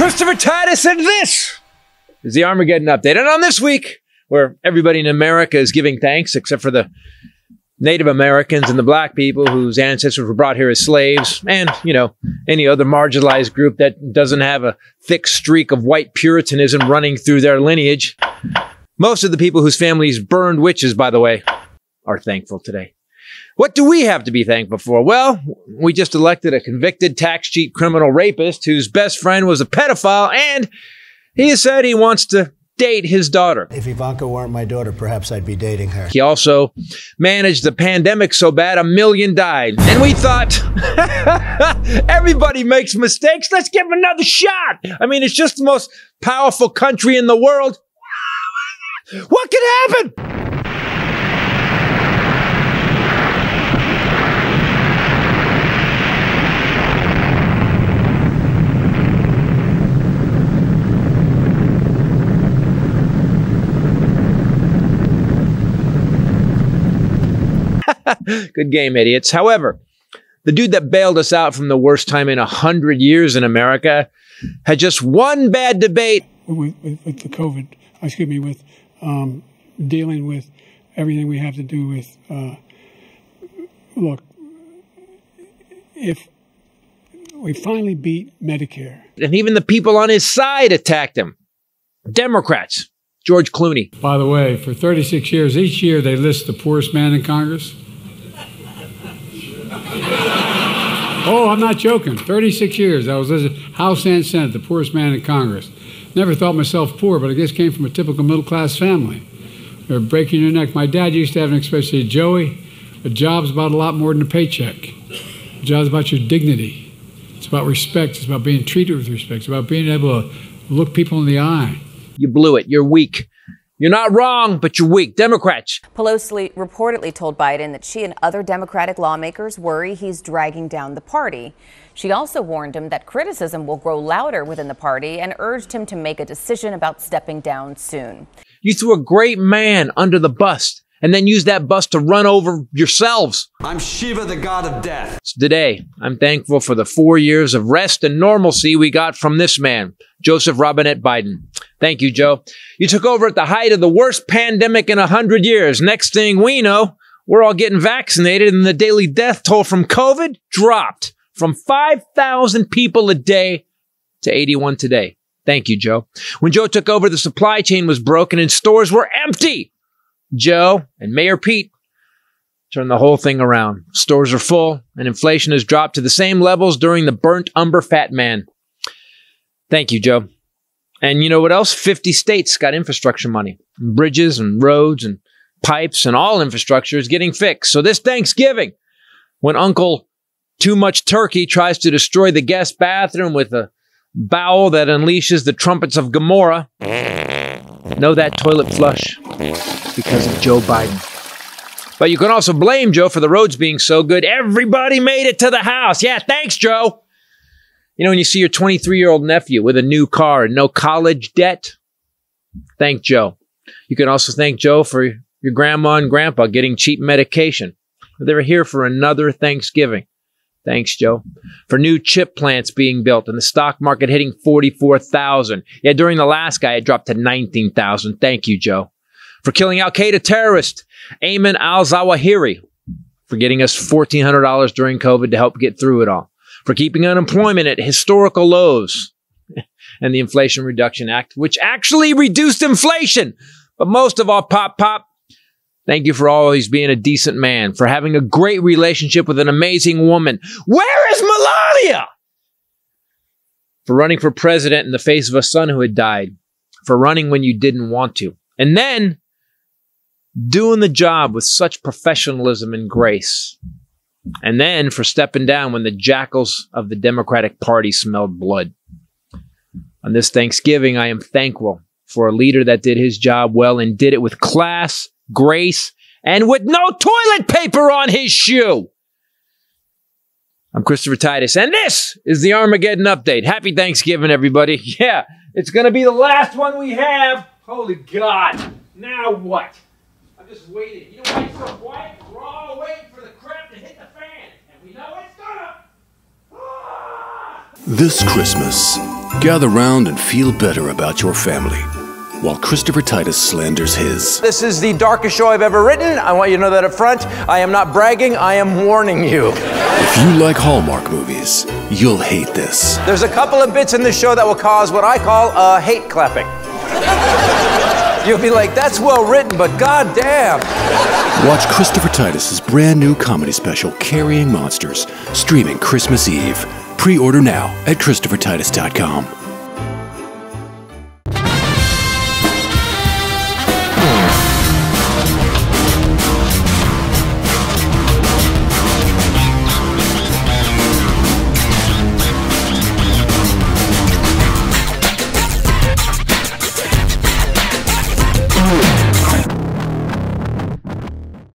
Christopher Titus, and this is the Armageddon Update. And on this week, where everybody in America is giving thanks, except for the Native Americans and the black people whose ancestors were brought here as slaves, and, you know, any other marginalized group that doesn't have a thick streak of white Puritanism running through their lineage. Most of the people whose families burned witches, by the way, are thankful today. What do we have to be thankful for? Well, we just elected a convicted tax cheat criminal rapist whose best friend was a pedophile, and he said he wants to date his daughter. If Ivanka weren't my daughter, perhaps I'd be dating her. He also managed the pandemic so bad a million died. And we thought, everybody makes mistakes. Let's give him another shot. I mean, it's just the most powerful country in the world. What could happen? Good game, idiots. However, the dude that bailed us out from the worst time in a hundred years in America had just one bad debate. With, with, with the COVID, excuse me, with um, dealing with everything we have to do with. Uh, look, if we finally beat Medicare, and even the people on his side attacked him. Democrats, George Clooney. By the way, for 36 years, each year they list the poorest man in Congress. Oh, I'm not joking. 36 years. I was House and Senate, the poorest man in Congress. Never thought myself poor, but I guess came from a typical middle class family. They're breaking your neck. My dad used to have an expression say, Joey, a job's about a lot more than a paycheck. A job's about your dignity. It's about respect. It's about being treated with respect. It's about being able to look people in the eye. You blew it. You're weak. You're not wrong, but you're weak. Democrats. Pelosi reportedly told Biden that she and other Democratic lawmakers worry he's dragging down the party. She also warned him that criticism will grow louder within the party and urged him to make a decision about stepping down soon. You threw a great man under the bus and then use that bus to run over yourselves. I'm Shiva, the god of death. So today, I'm thankful for the four years of rest and normalcy we got from this man, Joseph Robinette Biden. Thank you, Joe. You took over at the height of the worst pandemic in a hundred years. Next thing we know, we're all getting vaccinated and the daily death toll from COVID dropped from 5,000 people a day to 81 today. Thank you, Joe. When Joe took over, the supply chain was broken and stores were empty. Joe and Mayor Pete turned the whole thing around. Stores are full and inflation has dropped to the same levels during the burnt umber fat man. Thank you, Joe. And you know what else? 50 states got infrastructure money, bridges and roads and pipes and all infrastructure is getting fixed. So this Thanksgiving, when Uncle Too Much Turkey tries to destroy the guest bathroom with a bowel that unleashes the trumpets of Gomorrah, know that toilet flush because of Joe Biden. But you can also blame Joe for the roads being so good. Everybody made it to the house. Yeah, thanks, Joe. You know, when you see your 23 year old nephew with a new car and no college debt, thank Joe. You can also thank Joe for your grandma and grandpa getting cheap medication. They're here for another Thanksgiving. Thanks, Joe. For new chip plants being built and the stock market hitting 44,000. Yeah, during the last guy, it dropped to 19,000. Thank you, Joe. For killing Al Qaeda terrorist Ayman al Zawahiri. For getting us $1,400 during COVID to help get through it all for keeping unemployment at historical lows, and the Inflation Reduction Act, which actually reduced inflation. But most of all, Pop Pop, thank you for always being a decent man, for having a great relationship with an amazing woman. Where is Melania? For running for president in the face of a son who had died, for running when you didn't want to, and then doing the job with such professionalism and grace. And then for stepping down when the jackals of the Democratic Party smelled blood. On this Thanksgiving, I am thankful for a leader that did his job well and did it with class, grace, and with no toilet paper on his shoe. I'm Christopher Titus, and this is the Armageddon Update. Happy Thanksgiving, everybody. Yeah, it's going to be the last one we have. Holy God. Now what? I'm just waiting. You know why it's so quiet? We're all waiting for the crap to hit the fan. And we know it's gonna. Ah! This Christmas, Gather round and feel better about your family while Christopher Titus slanders his. This is the darkest show I've ever written. I want you to know that up front. I am not bragging, I am warning you. If you like Hallmark movies, you'll hate this. There's a couple of bits in this show that will cause what I call a hate clapping. You'll be like, that's well written, but goddamn. Watch Christopher Titus's brand new comedy special, Carrying Monsters, streaming Christmas Eve. Pre order now at ChristopherTitus.com.